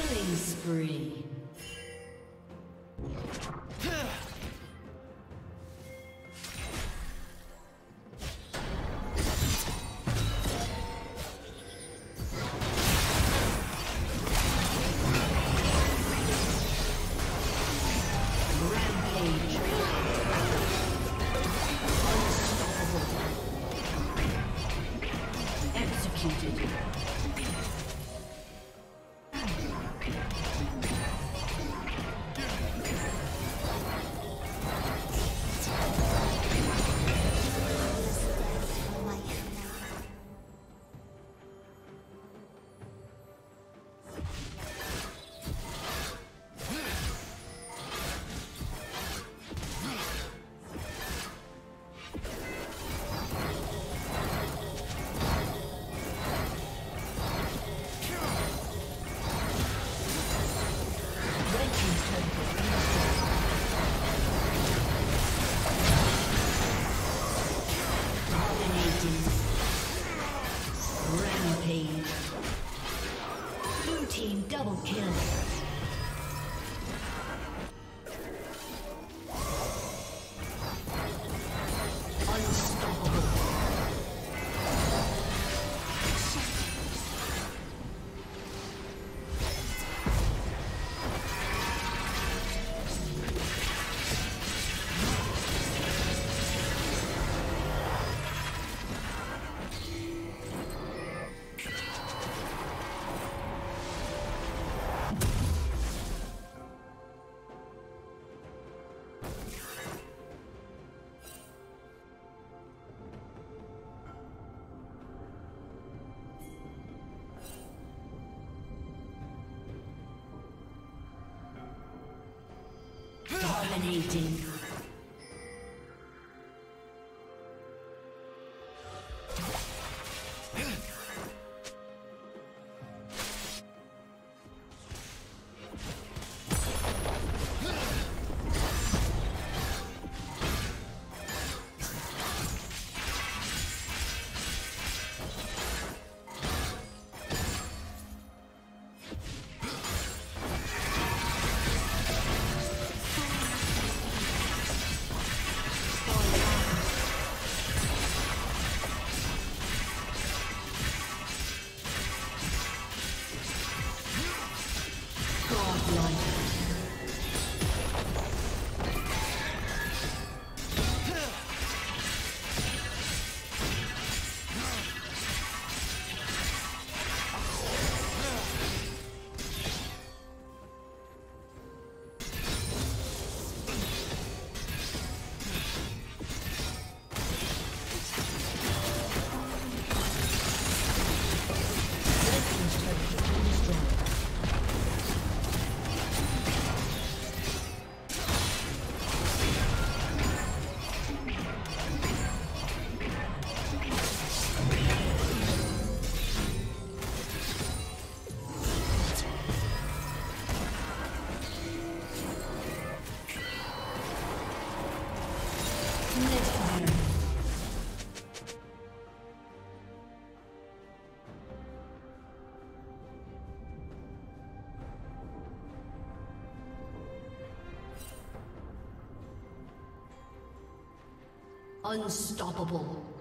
Killing spree. Double kill. Dominating. Unstoppable.